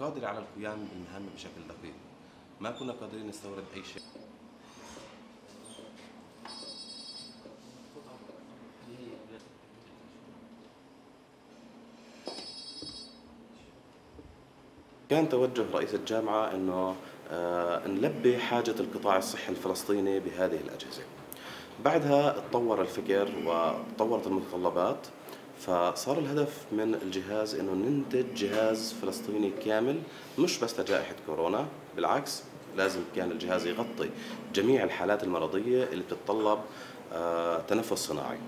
قادرة على القيام بالمهام بشكل دقيق. ما كنا قادرين نستورد أي شيء. كان توجه رئيس الجامعة أنه آه، نلبي حاجة القطاع الصحي الفلسطيني بهذه الأجهزة. بعدها تطور الفكر وتطورت المتطلبات فصار الهدف من الجهاز إنه ننتج جهاز فلسطيني كامل مش بس لجائحة كورونا بالعكس لازم كان الجهاز يغطي جميع الحالات المرضية اللي بتتطلب آه، تنفس صناعي.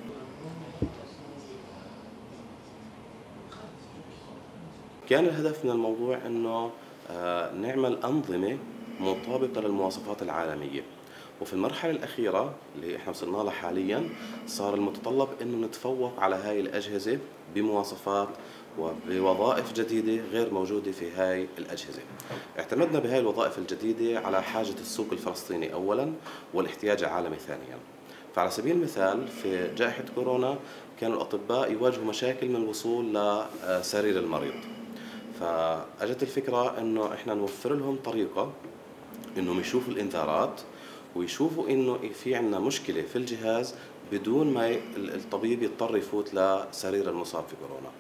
كان الهدف من الموضوع إنه آه، نعمل أنظمة مطابقة للمواصفات العالمية. وفي المرحلة الأخيرة اللي إحنا وصلنا لها حاليا صار المتطلب إنه نتفوق على هاي الأجهزة بمواصفات وبوظائف جديدة غير موجودة في هاي الأجهزة. اعتمدنا بهاي الوظائف الجديدة على حاجة السوق الفلسطيني اولا والاحتياج العالمي ثانيا. فعلى سبيل المثال في جائحة كورونا كانوا الأطباء يواجهوا مشاكل من الوصول لسرير المريض. فأجت الفكرة إنه إحنا نوفر لهم طريقة إنهم يشوفوا الإنذارات ويشوفوا إنه في عندنا مشكلة في الجهاز بدون ما الطبيب يضطر يفوت لسرير المصاب في كورونا.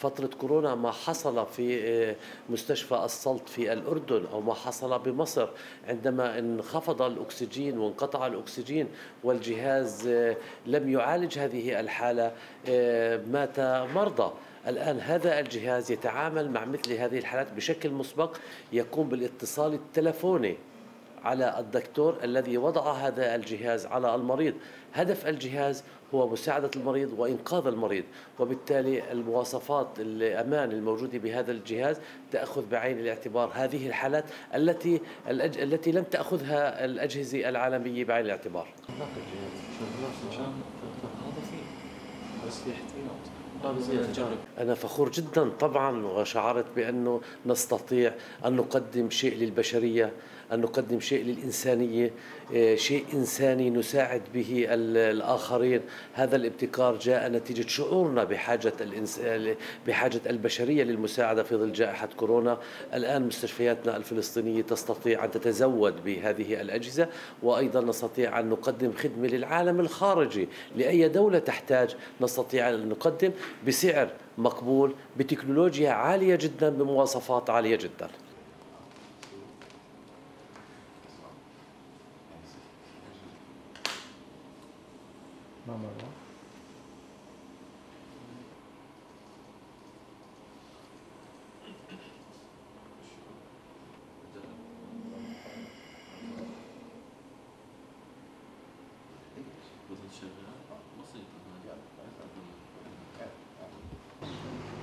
فترة كورونا ما حصل في آه، مستشفى السلط في الأردن أو ما حصل بمصر. عندما انخفض الأكسجين وانقطع الأكسجين والجهاز آه، لم يعالج هذه الحالة آه، مات مرضى. الآن هذا الجهاز يتعامل مع مثل هذه الحالات بشكل مسبق يقوم بالاتصال التلفوني. على الدكتور الذي وضع هذا الجهاز على المريض. هدف الجهاز هو مساعدة المريض وإنقاذ المريض وبالتالي المواصفات الأمان الموجودة بهذا الجهاز تأخذ بعين الاعتبار هذه الحالات التي التي لم تأخذها الأجهزة العالمية بعين الاعتبار. أنا فخور جدا طبعا وشعرت بأنه نستطيع أن نقدم شيء للبشرية. أن نقدم شيء للإنسانية آه، شيء إنساني نساعد به الآخرين. هذا الابتكار جاء نتيجة شعورنا بحاجة الإنس... بحاجة البشرية للمساعدة في ظل جائحة كورونا. الآن مستشفياتنا الفلسطينية تستطيع أن تتزود بهذه الأجهزة وأيضا نستطيع أن نقدم خدمة للعالم الخارجي لأي دولة تحتاج. نستطيع أن نقدم بسعر مقبول بتكنولوجيا عالية جدا بمواصفات عالية جدا. namaza. Bu da dışarıya masaya takılacak. Evet.